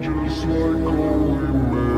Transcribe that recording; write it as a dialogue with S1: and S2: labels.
S1: just like only men.